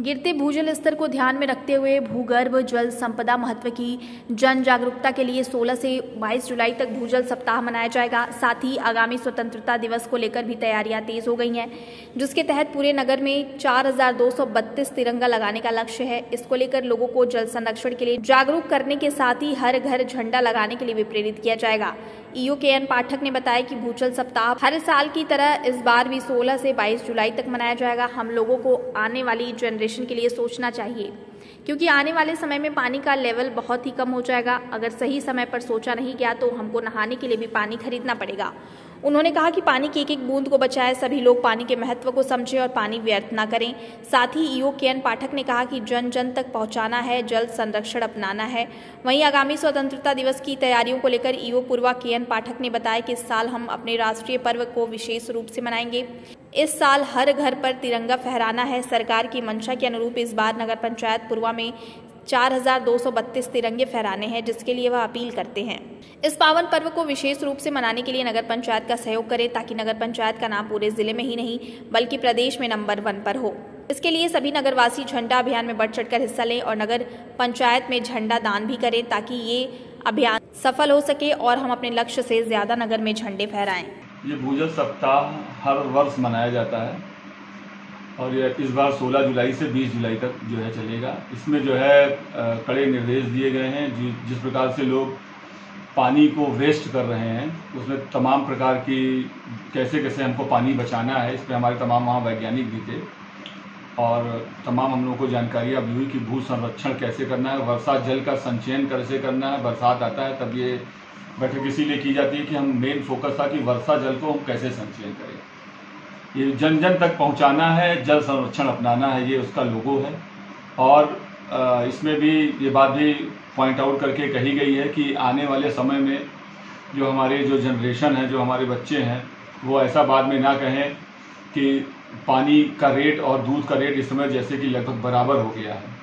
गिरते भूजल स्तर को ध्यान में रखते हुए भूगर्भ जल संपदा महत्व की जन जागरूकता के लिए 16 से 22 जुलाई तक भूजल सप्ताह मनाया जाएगा। साथ ही आगामी स्वतंत्रता दिवस को लेकर भी तैयारियाँ तेज हो गई हैं जिसके तहत पूरे नगर में 4,232 तिरंगा लगाने का लक्ष्य है। इसको लेकर लोगों को जल संरक्षण के लिए जागरूक करने के साथ ही हर घर झंडा लगाने के लिए भी प्रेरित किया जाएगा। ईओ के एन पाठक ने बताया कि भूजल सप्ताह हर साल की तरह इस बार भी 16 से 22 जुलाई तक मनाया जाएगा। हम लोगों को आने वाली जनरेशन के लिए सोचना चाहिए। क्योंकि आने वाले समय में पानी का लेवल बहुत ही कम हो जाएगा। अगर सही समय पर सोचा नहीं गया तो हमको नहाने के लिए भी पानी खरीदना पड़ेगा। उन्होंने कहा कि पानी की एक एक बूंद को बचाए, सभी लोग पानी के महत्व को समझें और पानी व्यर्थ न करें। साथ ही ईओ के एन पाठक ने कहा कि जन जन तक पहुंचाना है, जल संरक्षण अपनाना है। वहीं आगामी स्वतंत्रता दिवस की तैयारियों को लेकर ईओ पूर्वा के एन पाठक ने बताया कि इस साल हम अपने राष्ट्रीय पर्व को विशेष रूप से मनाएँगे। इस साल हर घर पर तिरंगा फहराना है। सरकार की मंशा के अनुरूप इस बार नगर पंचायत पूर्वा में 4,232 तिरंगे फहराने हैं जिसके लिए वह अपील करते हैं। इस पावन पर्व को विशेष रूप से मनाने के लिए नगर पंचायत का सहयोग करें ताकि नगर पंचायत का नाम पूरे ज़िले में ही नहीं बल्कि प्रदेश में नंबर वन पर हो। इसके लिए सभी नगरवासी झंडा अभियान में बढ़ चढ़कर हिस्सा लें और नगर पंचायत में झंडा दान भी करें ताकि ये अभियान सफल हो सके और हम अपने लक्ष्य से ज़्यादा नगर में झंडे फहराएँ। ये भूजल सप्ताह हर वर्ष मनाया जाता है। और इस बार 16 जुलाई से 20 जुलाई तक जो है चलेगा। इसमें जो है कड़े निर्देश दिए गए हैं जिस प्रकार से लोग पानी को वेस्ट कर रहे हैं, उसमें तमाम प्रकार की, कैसे कैसे हमको पानी बचाना है, इस पर हमारे तमाम वहाँ वैज्ञानिक भी थे। और तमाम हम लोगों को जानकारियाँ भी हुई कि भू संरक्षण कैसे करना है, वर्षा जल का संचयन कैसे करना है, बरसात आता है तब ये बैठक इसीलिए की जाती है कि हम मेन फोकस था कि वर्षा जल को हम कैसे संचयन करें। ये जन जन तक पहुंचाना है, जल संरक्षण अपनाना है, ये उसका लोगो है। और इसमें भी ये बात भी पॉइंट आउट करके कही गई है कि आने वाले समय में जो हमारे जो जनरेशन है, जो हमारे बच्चे हैं, वो ऐसा बाद में ना कहें कि पानी का रेट और दूध का रेट इस समय जैसे कि लगभग बराबर हो गया है।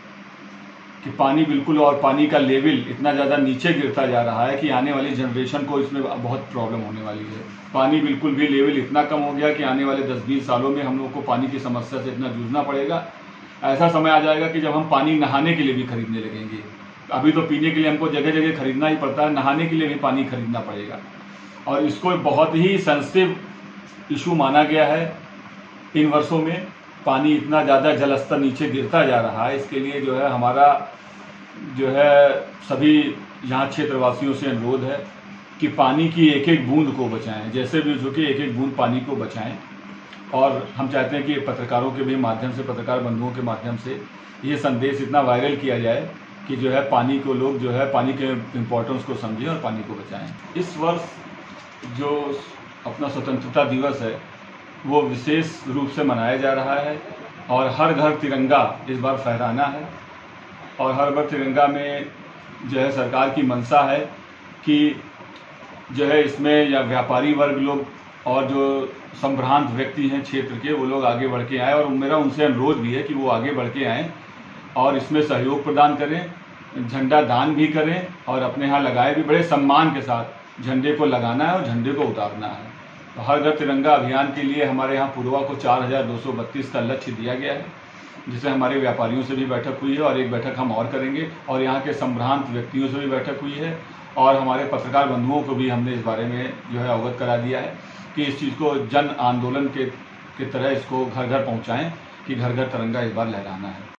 कि पानी बिल्कुल और पानी का लेवल इतना ज़्यादा नीचे गिरता जा रहा है कि आने वाली जनरेशन को इसमें बहुत प्रॉब्लम होने वाली है। पानी बिल्कुल भी लेवल इतना कम हो गया कि आने वाले 10-20 सालों में हम लोग को पानी की समस्या से इतना जूझना पड़ेगा। ऐसा समय आ जाएगा कि जब हम पानी नहाने के लिए भी खरीदने लगेंगे। अभी तो पीने के लिए हमको जगह जगह खरीदना ही पड़ता है, नहाने के लिए भी पानी खरीदना पड़ेगा। और इसको बहुत ही सेंसिटिव इशू माना गया है इन वर्षों में। पानी इतना ज़्यादा जल स्तर नीचे गिरता जा रहा है, इसके लिए जो है हमारा, जो है सभी यहाँ क्षेत्रवासियों से अनुरोध है कि पानी की एक एक बूंद को बचाएँ, जैसे भी जो कि एक एक बूंद पानी को बचाएँ। और हम चाहते हैं कि पत्रकारों के भी माध्यम से, पत्रकार बंधुओं के माध्यम से ये संदेश इतना वायरल किया जाए कि जो है पानी को लोग, जो है पानी के इम्पोर्टेंस को समझें और पानी को बचाएँ। इस वर्ष जो अपना स्वतंत्रता दिवस है वो विशेष रूप से मनाया जा रहा है और हर घर तिरंगा इस बार फहराना है। और हर घर तिरंगा में जो है सरकार की मंशा है कि जो है इसमें या व्यापारी वर्ग लोग और जो संभ्रांत व्यक्ति हैं क्षेत्र के, वो लोग आगे बढ़ के आए और मेरा उनसे अनुरोध भी है कि वो आगे बढ़ के आएँ और इसमें सहयोग प्रदान करें, झंडा दान भी करें और अपने यहाँ लगाए भी बड़े सम्मान के साथ झंडे को लगाना है और झंडे को उतारना है। हर घर तिरंगा अभियान के लिए हमारे यहाँ पूर्वा को चार हज़ार दो सौ बत्तीस का लक्ष्य दिया गया है जिसे हमारे व्यापारियों से भी बैठक हुई है और एक बैठक हम और करेंगे और यहाँ के संभ्रांत व्यक्तियों से भी बैठक हुई है और हमारे पत्रकार बंधुओं को भी हमने इस बारे में जो है अवगत करा दिया है कि इस चीज़ को जन आंदोलन के, की तरह इसको घर घर पहुँचाएँ कि घर घर तिरंगा इस बार लहराना है।